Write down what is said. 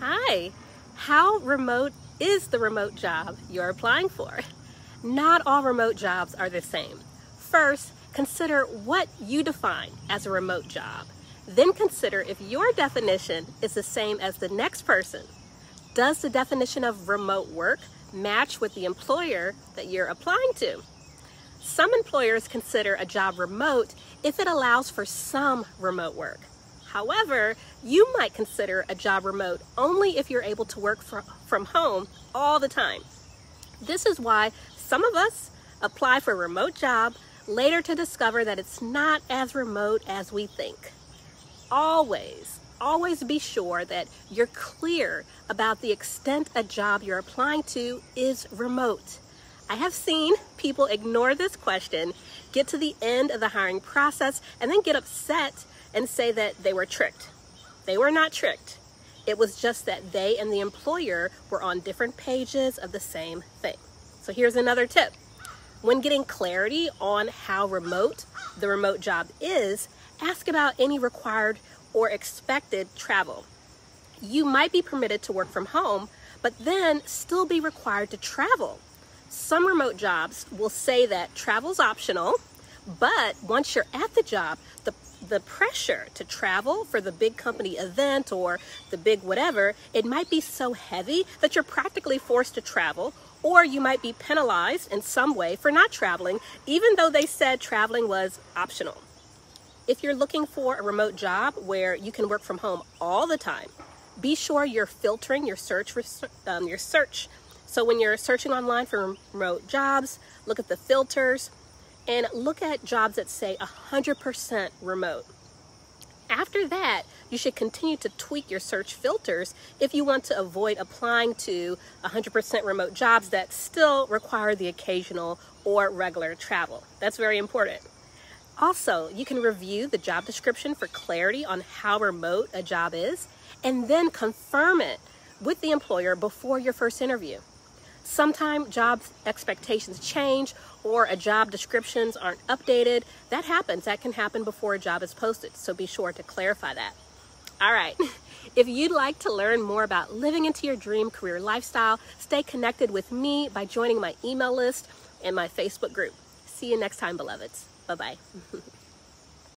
Hi, how remote is the remote job you're applying for? Not all remote jobs are the same. First, consider what you define as a remote job. Then consider if your definition is the same as the next person. Does the definition of remote work match with the employer that you're applying to? Some employers consider a job remote if it allows for some remote work. However, you might consider a job remote only if you're able to work from home all the time. This is why some of us apply for a remote job later to discover that it's not as remote as we think. Always, always be sure that you're clear about the extent a job you're applying to is remote. I have seen people ignore this question, get to the end of the hiring process, and then get upset and say that they were tricked. They were not tricked. It was just that they and the employer were on different pages of the same thing. So here's another tip. When getting clarity on how remote the remote job is, ask about any required or expected travel. You might be permitted to work from home, but then still be required to travel. Some remote jobs will say that travel's optional, but once you're at the job, the the pressure to travel for the big company event or the big whatever, it might be so heavy that you're practically forced to travel or you might be penalized in some way for not traveling, even though they said traveling was optional. If you're looking for a remote job where you can work from home all the time, be sure you're filtering your search, um, your search. So when you're searching online for remote jobs, look at the filters, and look at jobs that say 100% remote. After that, you should continue to tweak your search filters if you want to avoid applying to 100% remote jobs that still require the occasional or regular travel. That's very important. Also, you can review the job description for clarity on how remote a job is and then confirm it with the employer before your first interview. Sometimes job expectations change or a job descriptions aren't updated. That happens. That can happen before a job is posted. So be sure to clarify that. All right. If you'd like to learn more about living into your dream career lifestyle, stay connected with me by joining my email list and my Facebook group. See you next time, beloveds. Bye bye.